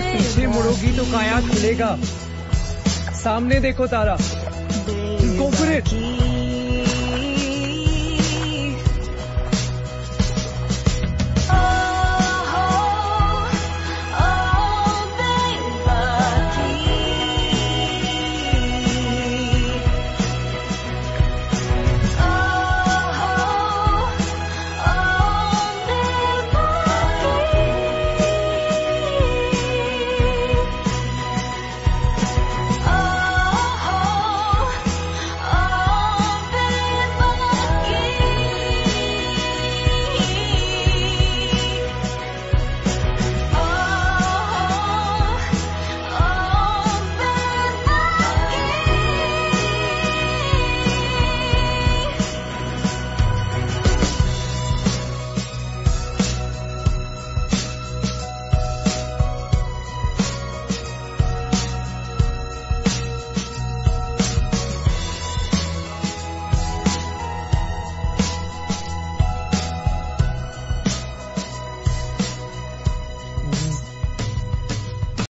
पीछे मुड़ोगी तो काया खुलेगा सामने देखो तारा it!